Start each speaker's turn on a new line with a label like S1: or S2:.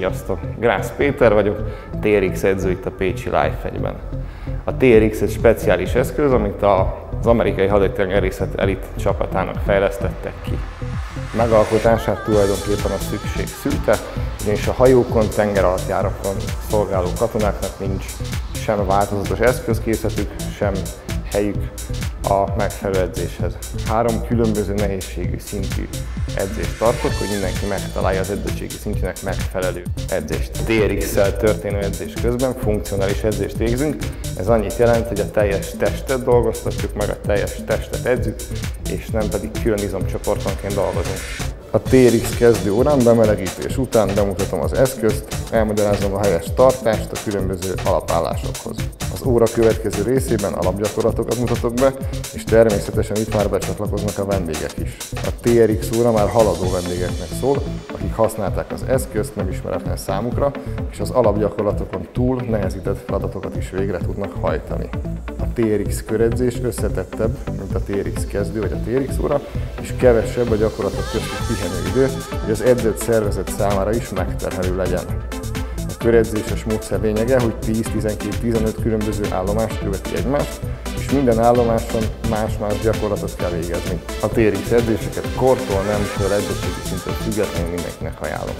S1: Sziasztok! Grász Péter vagyok, TRX edző itt a Pécsi Life egyben. A TRX egy speciális eszköz, amit az amerikai haditengerészet elit csapatának fejlesztettek ki. Megalkotását tulajdonképpen a szükség szülte, ugyanis a hajókon, tengeralattjárakon szolgáló katonáknak nincs sem változatos eszközkészletük, sem helyük a megfelelő edzéshez. Három különböző nehézségű szintű edzést tartok, hogy mindenki megtalálja az edzőségi szintjének megfelelő edzést. TRX-szel történő edzés közben funkcionális edzést végzünk. Ez annyit jelent, hogy a teljes testet dolgoztatjuk, meg a teljes testet edzük, és nem pedig külön izomcsoportonként dolgozunk. A TRX kezdő órán bemelegítés után bemutatom az eszközt, elmagyarázom a helyes tartást a különböző alapállásokhoz. Az óra következő részében alapgyakorlatokat mutatok be, és természetesen itt már becsatlakoznak a vendégek is. A TRX óra már haladó vendégeknek szól, akik használták az eszközt nem ismeretlen számukra, és az alapgyakorlatokon túl nehezített feladatokat is végre tudnak hajtani. A TRX köredzés összetettebb, mint a TRX kezdő vagy a TRX óra, és kevesebb a gyakorlatok közti pihenőidő, hogy az edzett szervezet számára is megterhelő legyen. Köredzéses módszer lényege, hogy 10-12-15 különböző állomást követi egymást, és minden állomáson más-más gyakorlatot kell végezni. A TRX edzéseket kortól, nemtől, edzőségi szintől függetlenül mindenkinek ajánlom.